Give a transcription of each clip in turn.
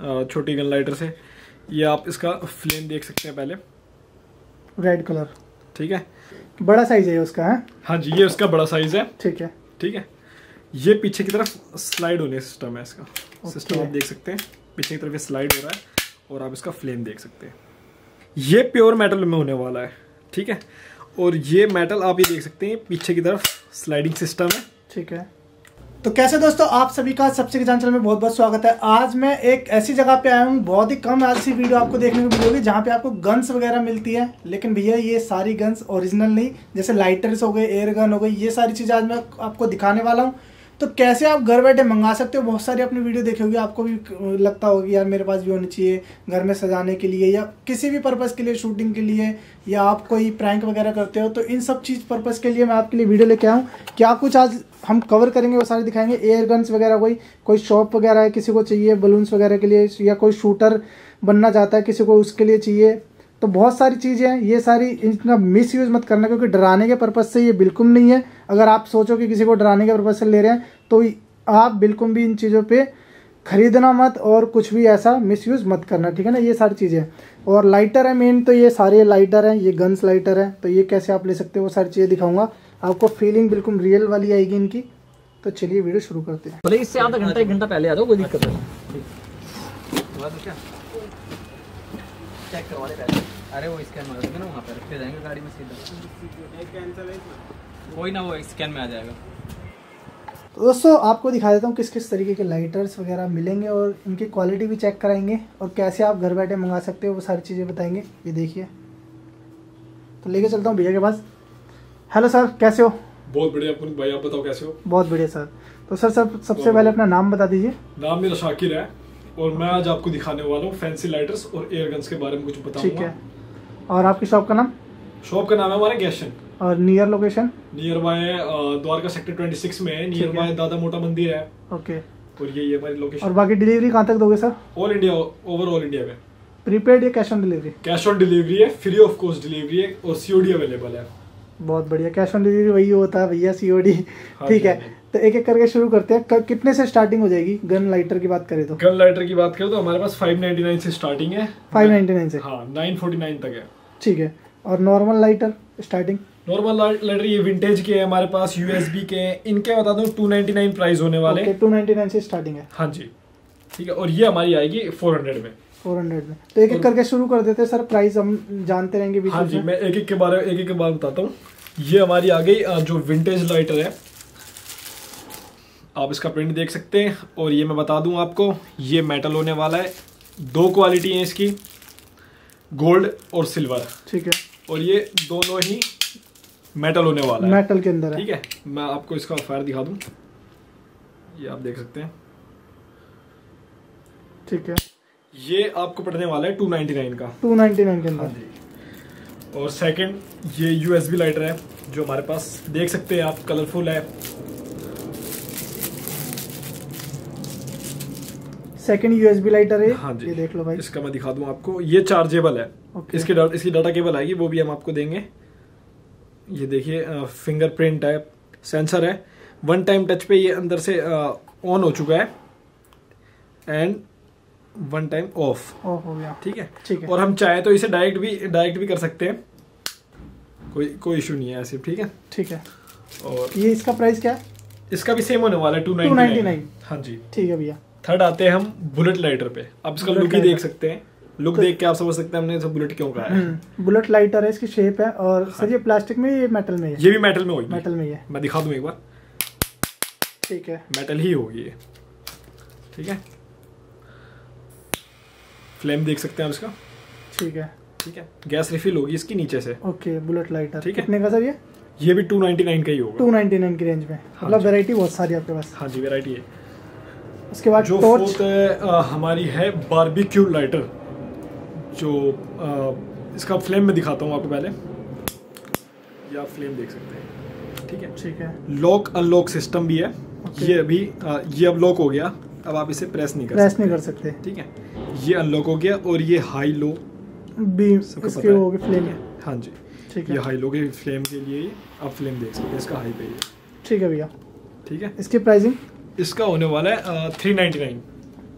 छोटी gun lighter से। ये आप इसका फ्लेम देख सकते हैं पहले। रेड कलर ठीक है? बड़ा साइज़ है उसका है? हाँ जी ये उसका बड़ा साइज़ है। ठीक है। ठीक है? ये पीछे की तरफ़ स्लाइड होने सिस्टम है इसका। सिस्टम आप देख सकते हैं। पीछे की तरफ़ ये स्लाइड हो रहा है और आप इसका फ्लेम देख सकते हैं। ये प्योर मेटल में होने वाला है। ठीक है? और ये मेटल आप ये देख सकते हैं पीछे की तरफ़ स्लाइडिंग सिस्टम है। ठीक है। तो कैसे दोस्तों, आप सभी का सबसे किसान चैनल में बहुत बहुत स्वागत है। आज मैं एक ऐसी जगह पे आया हूँ, बहुत ही कम ऐसी वीडियो आपको देखने को मिलेगी, जहाँ पे आपको गन्स वगैरह मिलती है। लेकिन भैया, ये सारी गन्स ओरिजिनल नहीं, जैसे लाइटर्स हो गए एयर गन हो गई ये सारी चीज़ें आज मैं आपको दिखाने वाला हूँ। तो कैसे आप घर बैठे मंगा सकते हो? बहुत सारी अपनी वीडियो देखी होगी, आपको भी लगता होगी, यार मेरे पास भी होनी चाहिए घर में सजाने के लिए या किसी भी पर्पज़ के लिए शूटिंग के लिए या आप कोई प्रैंक वगैरह करते हो तो इन सब चीज़ पर्पज़ के लिए मैं आपके लिए वीडियो लेके आऊँ क्या कुछ आज हम कवर करेंगे, वो सारे दिखाएँगे। एयर गन्स वगैरह कोई कोई शॉप वगैरह है, किसी को चाहिए बलून्स वगैरह के लिए या कोई शूटर बनना चाहता है, किसी को उसके लिए चाहिए। तो बहुत सारी चीज़ें हैं ये सारी इनका मिस यूज़ मत करना क्योंकि डराने के पर्पज़ से ये बिल्कुल नहीं है। अगर आप सोचो कि किसी को डराने के पर्पज़ से ले रहे हैं तो आप बिल्कुल भी इन चीज़ों पे खरीदना मत और कुछ भी ऐसा मिस यूज़ मत करना ठीक है ना? ये सारी चीज़ें और लाइटर है मेन तो ये सारे लाइटर हैं ये गन्स लाइटर है तो ये कैसे आप ले सकते हो? वो सारी चीज़ें दिखाऊँगा। आपको फीलिंग बिल्कुल रियल वाली आएगी इनकी। तो चलिए वीडियो शुरू करते हैं। भले इससे आधा घंटा एक घंटा पहले आ जाओ कोई दिक्कत नहीं। चेक करवा ले अरे वो स्कैन मार देंगे ना वहाँ पर फिर जाएँगे गाड़ी में सीधा। कोई ना वो स्कैन में आ जाएगा। तो दोस्तों आपको दिखा देता हूँ किस किस तरीके के लाइटर्स वगैरह मिलेंगे और इनकी क्वालिटी भी चेक कराएँगे और कैसे आप घर बैठे मंगा सकते हो वो सारी चीज़ें बताएँगे। ये देखिए। तो लेके चलता हूँ भैया के पास। हेलो सर कैसे हो? बहुत बढ़िया पुनीत भाई आप बताओ कैसे हो? बहुत बढ़िया सर तो सर सब सबसे पहले अपना नाम बता दीजिए। नाम मेरा शाकिर है। और मैं आज आपको दिखाने वाला हूँ फैंसी लाइटर्स और एयर गन्स के बारे में कुछ बताऊँगा। ठीक है। और आपकी शॉप का नाम? शॉप का नाम है हमारा गैशन और near location near by Dwarka sector 26 में है। नियर बाय दादा मोटा मंदिर है। ओके। और ये हमारी और बाकी डिलीवरी कहाँ तक दोगे sir all India over all India में। प्रीपेड या cash on delivery cash on delivery है फ्री ऑफ़ कॉस्ट डिलीवरी है और सीओडी अवेलेबल है। बहुत बढ़िया। कैश ऑन डिलीवरी वही होता है भैया सीओडी हाँ ठीक है। हाँ। तो एक एक करके शुरू करते हैं। कितने से स्टार्टिंग हो जाएगी? गन लाइटर की बात करें तो। गन लाइटर की बात करें तो हमारे पास 599 से स्टार्टिंग है। 599 से। हाँ 949 तक है। ठीक है। और normal lighter starting normal lighter ये विंटेज के हैं हमारे पास यूएसबी के हैं। इनके बता दूँ 299 प्राइस होने वाले। नाइनटी नाइन से स्टार्टिंग है। हाँ जी। ठीक है और ये हमारी आएगी 400 में। फोर हंड्रेड में। तो एक एक करके शुरू कर देते हैं सर। प्राइस हम जानते रहेंगे हाँ जी मैं एक एक के बारे एक एक के बारे में बताता हूँ। ये हमारी आ गई जो विंटेज लाइटर है। आप इसका प्रिंट देख सकते हैं और ये मैं बता दूँ आपको ये मेटल होने वाला है। दो क्वालिटी है इसकी गोल्ड और सिल्वर ठीक है। और ये दोनों ही मेटल होने वाला है। मेटल के अंदर ठीक है मैं आपको इसका फायर दिखा दूँ। ये आप देख सकते हैं। ठीक है। ये आपको पड़ने वाला है 299 का। टू नाइनटी नाइन के हाँ अंदर जी। और सेकंड ये यूएसबी लाइटर है जो हमारे पास देख सकते हैं आप कलरफुल है। सेकंड यूएसबी लाइटर है। हाँ जी। ये देख लो भाई। इसका मैं दिखा दूँ आपको। ये चार्जेबल है। ओके इसकी डा, इसकी डाटा केबल आएगी वो भी हम आपको देंगे। ये देखिए फिंगरप्रिंट है सेंसर है। वन टाइम टच पे ये अंदर से ऑन हो चुका है। एंड वन टाइम ऑफ़ हो गया। ठीक है? ठीक है। और हम चाहे तो इसे डायरेक्ट भी डायरेक्ट भी कर सकते हैं। कोई कोई इशू नहीं है ऐसे ठीक है? ठीक है। और ये इसका प्राइस क्या है? इसका भी सेम होने वाला है टू 299 हाँ जी। ठीक है भैया। थर्ड आते हैं हम बुलेट लाइटर पे। आप इसका लुक ही देख सकते हैं। लुक तो- देख के आप समझ सकते हैं हमने इसे बुलेट क्यों कहा है। हम्म, बुलेट लाइटर है इसकी शेप है और सर ये प्लास्टिक में ये मेटल में है। ये भी मेटल में होगी। मेटल में ही है। मैं दिखा दूँ एक बार। ठीक है। मेटल ही होगी ये। ठीक है? फ्लेम देख सकते हैं आप इसका। ठीक है। ठीक है? गैस रिफिल होगी इसकी नीचे से। ओके बुलेट लाइटर ठीक है। कितने का सर ये? ये भी 299 का ही होगा। टू नाइनटी नाइन की रेंज में। हाँ मतलब जी। वेराइटी बहुत सारी है आपके पास। हाँ जी वेराइटी है। उसके बाद जो फोर्थ है हमारी है बारबेक्यू लाइटर जो अ, इसका फ्लेम में दिखाता हूँ आपको पहले। ये फ्लेम देख सकते हैं। ठीक है? ठीक है। लॉक अनलॉक सिस्टम भी है। Okay. ये अभी अ, ये अब लॉक हो गया। अब आप इसे प्रेस नहीं कर प्रेस सकते। नहीं कर सकते। ठीक है? ये अनलॉक हो गया और ये हाई लो बीम इसके हो। गए फ्लेम हाँ? जी। ठीक है। ये हाई लो के फ्लेम के लिए ही आप फ्लेम देख सकते हैं। इसका हाई पे ठीक है भैया। ठीक है? इसकी प्राइसिंग इसका होने वाला है three ninety nine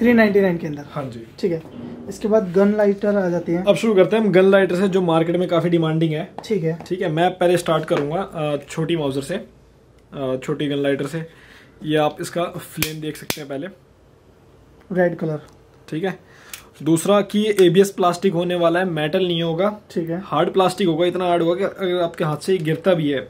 three ninety nine के अंदर। हाँ जी। ठीक है। इसके बाद गन लाइटर आ जाती है। अब शुरू करते हैं हम। गन लाइटर से जो मार्केट में काफ़ी डिमांडिंग है। ठीक है। ठीक है मैं पहले स्टार्ट करूँगा छोटी माउजर से छोटी गन लाइटर से। ये आप इसका फ्लेम देख सकते हैं पहले। रेड कलर ठीक है। दूसरा कि ये एबीएस प्लास्टिक होने वाला है मेटल नहीं होगा। ठीक है। हार्ड प्लास्टिक होगा इतना हार्ड होगा कि अगर आपके हाथ से ये गिरता भी है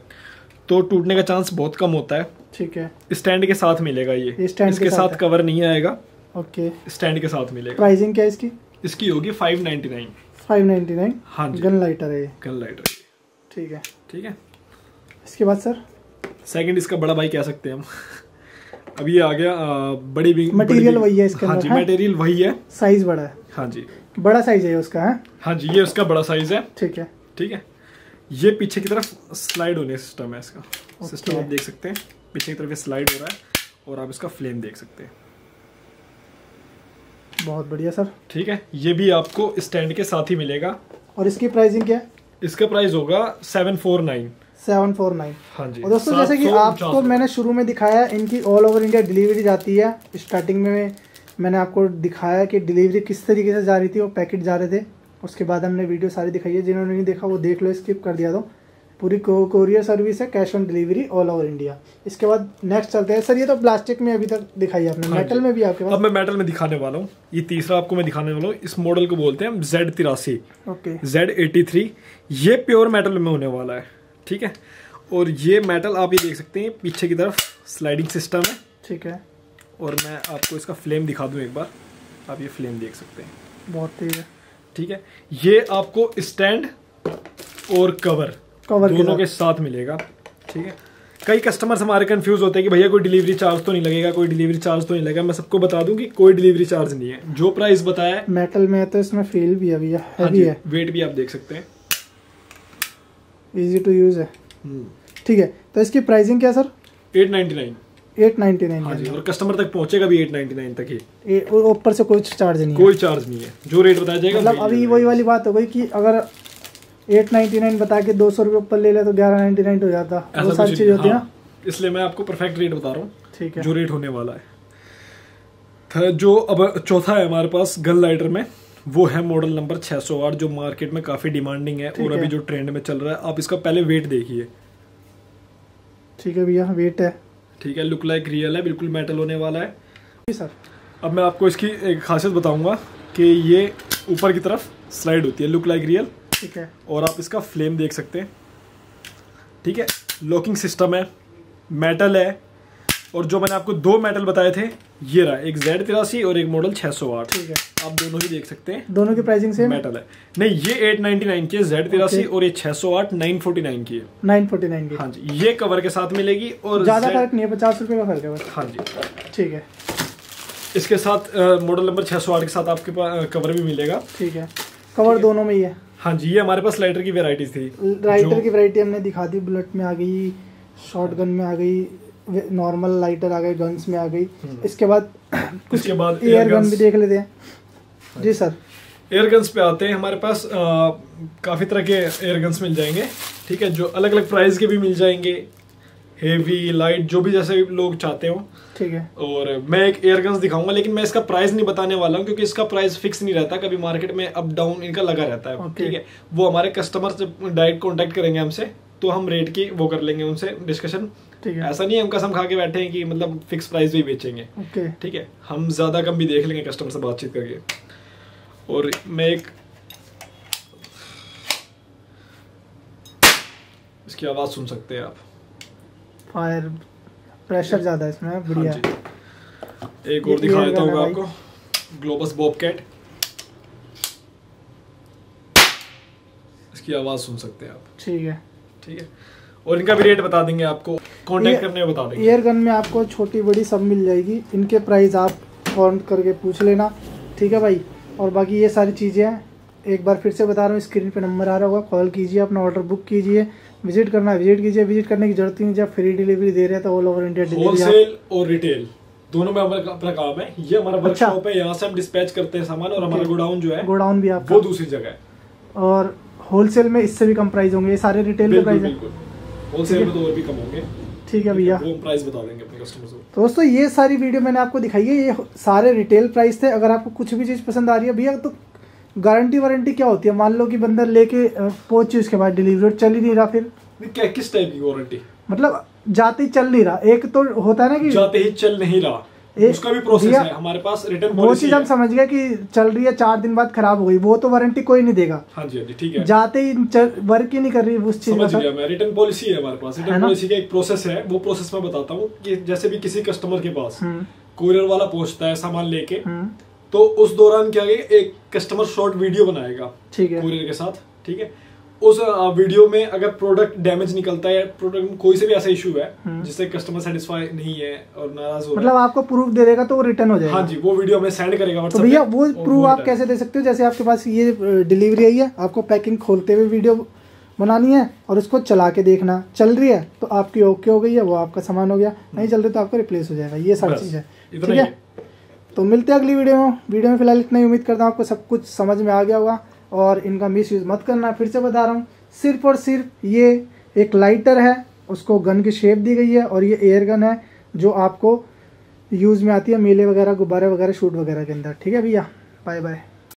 तो टूटने का चांस बहुत कम होता है। ठीक है। स्टैंड के साथ मिलेगा ये, stand के इसके साथ साथ कवर नहीं आएगा। ओके स्टैंड के साथ मिलेगा। प्राइसिंग क्या इसकी? इसकी होगी five ninety nine five ninety nine हाँ जी। गन लाइटर है गन लाइटर ठीक है। ठीक है। इसके बाद सर सेकंड इसका बड़ा भाई कह सकते हैं हम। अब ये आ गया अ, बड़ी बिग Material वही है इसके हाँ जी मटेरियल वही है। साइज़ बड़ा है। हाँ जी। बड़ा साइज़ है उसका है? हाँ जी ये उसका बड़ा साइज़ है। ठीक है। ठीक है। ये पीछे की तरफ़ स्लाइड होने सिस्टम है इसका। सिस्टम आप देख सकते हैं। पीछे की तरफ़ ये स्लाइड हो रहा है और आप इसका फ्लेम देख सकते हैं। बहुत बढ़िया सर। ठीक है ये भी आपको स्टैंड के साथ ही मिलेगा। और इसकी प्राइसिंग क्या है? इसका प्राइस होगा seven four nine seven four nine हाँ जी और दोस्तों जैसे कि आपको मैंने शुरू में दिखाया इनकी ऑल ओवर इंडिया डिलीवरी जाती है। स्टार्टिंग में मैंने आपको दिखाया कि डिलीवरी किस तरीके से जा रही थी वो पैकेट जा रहे थे। उसके बाद हमने वीडियो सारी दिखाई है। जिन्होंने नहीं देखा वो देख लो स्किप कर दिया तो। पूरी को, कोरियर सर्विस है cash on delivery all over India इसके बाद नेक्स्ट चलते हैं। सर ये तो प्लास्टिक में अभी तक दिखाई आपने। हाँ मेटल में भी आपके अब मैं मेटल में दिखाने वाला हूँ। ये तीसरा आपको मैं दिखाने वाला हूँ। इस मॉडल को बोलते हैं जेड तिरासी। ओके। जेड एटी थ्री ये प्योर मेटल में होने वाला है। ठीक है? और ये मेटल आप ये देख सकते हैं पीछे की तरफ़ स्लाइडिंग सिस्टम है। ठीक है। और मैं आपको इसका फ्लेम दिखा दूँ एक बार। आप ये फ्लेम देख सकते हैं। बहुत तेज है। ठीक है? ये आपको स्टैंड और कवर कवर दोनों के साथ मिलेगा ठीक है? कई कस्टमर्स हमारे कंफ्यूज होते हैं कि भैया कोई डिलीवरी चार्ज तो नहीं लगेगा कोई डिलीवरी चार्ज तो नहीं लगेगा। मैं सबको बता दूँ कि कोई डिलीवरी चार्ज नहीं है। जो प्राइस बताया है मेटल में है तो इसमें फील भी है भैया हाँ है। वेट भी आप देख सकते हैं। इजी टू यूज़ है। ठीक है तो इसकी प्राइसिंग क्या sir eight ninety nine eight ninety nine हाँ जी और कस्टमर तक पहुंचेगा भी एट नाइनटी नाइन तक ही। ऊपर से कुछ चार्ज नहीं है। कोई चार्ज नहीं है। जो रेट बताया जाएगा मतलब अभी वही वाली बात हो गई कि अगर एट नाइनटी नाइन बता के दो सौ रुपये ऊपर ले ले तो ग्यारह नाइनटी नाइन हो जाता। वो सारी चीज़ होती है। हाँ, इसलिए मैं आपको परफेक्ट रेट बता रहा हूँ ठीक है। जो रेट होने वाला है। जो अब चौथा है हमारे पास गन लाइटर में वो है मॉडल नंबर 608 जो मार्केट में काफ़ी डिमांडिंग है और अभी जो ट्रेंड में चल रहा है आप इसका पहले वेट देखिए। ठीक है भैया वेट है। ठीक है लुक लाइक रियल है बिल्कुल मेटल होने वाला है। जी सर। अब मैं आपको इसकी एक खासियत बताऊँगा कि ये ऊपर की तरफ़ स्लाइड होती है लुक लाइक रियल ठीक है। और आप इसका फ्लेम देख सकते हैं। ठीक है लॉकिंग सिस्टम है मेटल है और जो मैंने आपको दो मेटल बताए थे ये रहा एक जेड तिरासी और एक मॉडल 608 ठीक है। आप दोनों ही देख सकते हैं। दोनों की प्राइसिंग सेम मेटल है। नहीं ये 899 की है जेड तिरासी और ये 608 949 की है। नाइन फोर्टी नाइन की। हाँ जी ये कवर के साथ मिलेगी और ज़्यादा फ़र्क नहीं है पचास रुपये का फ़र्क है बस। हाँ जी। ठीक है। इसके साथ मॉडल नंबर 608 के साथ आपके पास कवर भी मिलेगा। ठीक है। कवर दोनों में ही है। हाँ जी ये हमारे पास लाइटर की वेराइटीज थी। राइटर जो- की वैरायटी हमने दिखा दी बुलेट में आ गई शॉर्ट गन में आ गई नॉर्मल लाइटर आ गए गन्स में आ गई। इसके बाद कुछ इसके बाद एयर गन भी देख लेते हैं। जी सर। एयर गन्स पे आते हैं हमारे पास काफ़ी तरह के एयर गन्स मिल जाएँगे ठीक है जो अलग अलग प्राइस के भी मिल जाएँगे। हेवी लाइट जो भी जैसे लोग चाहते हो। ठीक है। और मैं एक एयर गन्स दिखाऊँगा लेकिन मैं इसका प्राइस नहीं बताने वाला हूँ क्योंकि इसका प्राइस फिक्स नहीं रहता। कभी मार्केट में अप डाउन इनका लगा रहता है। ठीक है? वो हमारे कस्टमर से डायरेक्ट कॉन्टेक्ट करेंगे हमसे तो हम रेट की वो कर लेंगे उनसे डिस्कशन ठीक है। ऐसा नहीं है हम कसम खा के बैठे हैं कि मतलब फिक्स प्राइस भी बेचेंगे। ओके ठीक है? हम ज़्यादा कम भी देख लेंगे कस्टमर से बातचीत करके। और मैं एक इसकी आवाज़ सुन सकते हैं आप? फायर प्रेशर ज़्यादा है इसमें हाँ बढ़िया जी। एक और दिखा देता हूँ है आपको ग्लोबस बॉबकैट इसकी आवाज़ सुन सकते हैं आप। ठीक है। ठीक है। और इनका भी रेट बता देंगे आपको कांटेक्ट करने में बता देंगे। एयर गन में आपको छोटी बड़ी सब मिल जाएगी। इनके प्राइस आप फ़ोन करके पूछ लेना। ठीक है भाई? और बाकी ये सारी चीज़ें हैं। एक बार फिर से बता रहा हूँ स्क्रीन पे नंबर आ रहा होगा। कॉल कीजिए अपना ऑर्डर बुक कीजिए। विज़िट करना विज़िट कीजिए विज़िट करने की ज़रूरत नहीं जब फ्री डिलीवरी दे रहे हैं तो all over India delivery wholesale और रिटेल दोनों में हमारा अपना काम है। ये हमारा अच्छा। वर्कशॉप है यहाँ से हम डिस्पैच करते हैं सामान और हमारा गोडाउन जो है गोडाउन भी वो दूसरी जगह है। और होलसेल में इससे भी कम प्राइस होंगे ये सारे रिटेल के प्राइस है। बिल्कुल। होलसेल में तो और भी कम होंगे। ठीक है भैया। प्राइस बता देंगे अपने कस्टमर्स को। तो दोस्तों ये सारी वीडियो मैंने आपको दिखाई है ये सारे रिटेल प्राइस थे। अगर आपको कुछ भी चीज़ पसंद आ रही है भैया तो गारंटी वारंटी क्या होती है? मान लो कि बंदा लेके पहुँची उसके बाद डिलीवरी चल ही नहीं रहा फिर। क्या किस टाइप की वारंटी मतलब जाते ही चल नहीं रहा। एक तो होता है ना कि जाते ही चल नहीं रहा। उसका भी प्रोसेस है हमारे पास रिटर्न वो चीज़ हम समझ गए कि चल रही है चार दिन बाद खराब हो गई। वो तो वारंटी कोई नहीं देगा। हाँ जी हाँ जी ठीक है। जाते ही वर्क ही नहीं कर रही उस चीज़ समझ गया मैं रिटर्न पॉलिसी है हमारे पास। रिटर्न पॉलिसी का एक प्रोसेस है वो प्रोसेस मैं बताता हूँ कि जैसे भी किसी कस्टमर के पास हम्म, कोरियर वाला पहुँचता है सामान लेके हम्म, तो उस दौरान क्या है एक कस्टमर शॉर्ट वीडियो बनाएगा ठीक है। कोरियर के साथ ठीक है? उस वीडियो में अगर प्रोडक्ट डैमेज निकलता है प्रोडक्ट में कोई से भी ऐसा इशू है हम्म। जिससे कस्टमर सेटिस्फाई नहीं है और नाराज़ हो मतलब आपको प्रूफ दे देगा तो वो रिटर्न हो जाएगा। हाँ जी वो वीडियो हमें सेंड करेगा तो भैया वो प्रूफ आप कैसे दे सकते हो? जैसे आपके पास ये डिलीवरी आई है आपको पैकिंग खोलते हुए वीडियो बनानी है और उसको चला के देखना। चल रही है तो आपकी ओके हो गई है वो आपका सामान हो गया। नहीं चल रही तो आपका रिप्लेस हो जाएगा। ये सारी बस, चीज़ है। ठीक है। तो मिलते हैं अगली वीडियो में। वीडियो में फ़िलहाल इतना ही। उम्मीद करता हूँ आपको सब कुछ समझ में आ गया होगा और इनका मिस यूज़ मत करना। फिर से बता रहा हूँ, सिर्फ़ और सिर्फ़ ये एक लाइटर है, उसको गन की शेप दी गई है और ये एयर गन है, जो आपको यूज़ में आती है, मेले वगैरह, गुब्बारे वगैरह शूट वगैरह के अंदर। ठीक है भैया? Bye bye